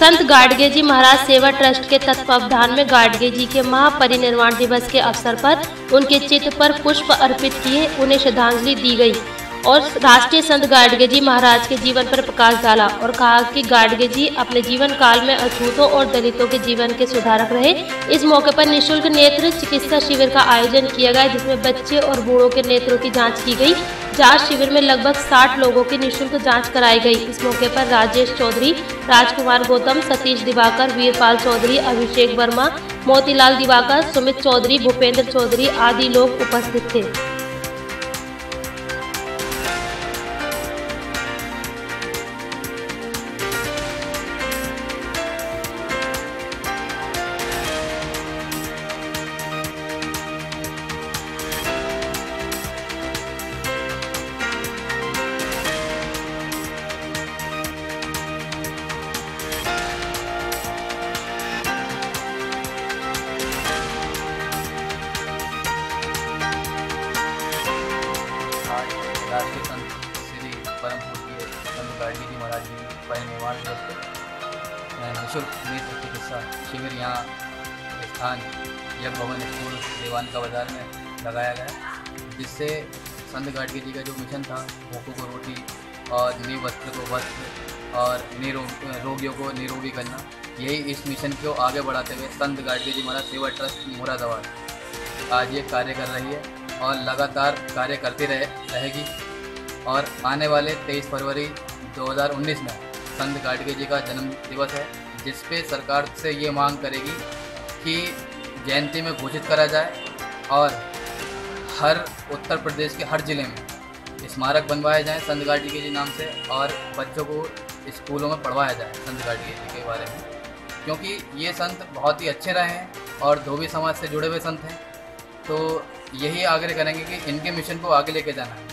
संत गाडगे जी महाराज सेवा ट्रस्ट के तत्वावधान में गाडगे जी के महापरिनिर्वाण दिवस के अवसर पर उनके चित्र पर पुष्प अर्पित किए, उन्हें श्रद्धांजलि दी गई। और राष्ट्रीय संत गाडगे जी महाराज के जीवन पर प्रकाश डाला और कहा कि गाडगे जी अपने जीवन काल में अछूतों और दलितों के जीवन के सुधारक रहे। इस मौके पर निशुल्क नेत्र चिकित्सा शिविर का आयोजन किया गया, जिसमें बच्चे और बूढ़ों के नेत्रों की जाँच की गई। जाँच शिविर में लगभग 60 लोगों की निशुल्क जाँच कराई गई। इस मौके पर राजेश चौधरी, राजकुमार गौतम, सतीश दिवाकर, वीरपाल चौधरी, अभिषेक वर्मा, मोतीलाल दिवाकर, सुमित चौधरी, भूपेंद्र चौधरी आदि लोग उपस्थित थे। राष्ट्रीय संत श्री परम पूज्य संत गाड़ी जी महाराज जी परिनिर्वाण दिवस पर निःशुल्क नेत्र चिकित्सा शिविर यहाँ स्थान यज्ञ भवन स्कूल देवानिका बाज़ार में लगाया गया, जिससे संत गाड़गी जी का जो मिशन था, भूखों को रोटी और वस्त्र को वस्त्र और निरोग, रोगियों को निरोगी करना, यही इस मिशन को आगे बढ़ाते हुए संत गाड़गी जी महाराज सेवा ट्रस्ट, मुरादाबाद। आज ये कार्य कर रही है और लगातार कार्य करती रहे, रहेगी। और आने वाले 23 फरवरी 2019 में संत गाडगे जी का जन्म दिवस है, जिस पे सरकार से ये मांग करेगी कि जयंती में घोषित करा जाए और हर उत्तर प्रदेश के हर ज़िले में स्मारक बनवाए जाएँ संत गाडगे जी नाम से और बच्चों को स्कूलों में पढ़वाया जाए संत गाडगे जी के बारे में। क्योंकि ये संत बहुत ही अच्छे रहे हैं और धोबी समाज से जुड़े हुए संत हैं तो यही आग्रह करेंगे कि इनके मिशन को आगे लेके जाना है।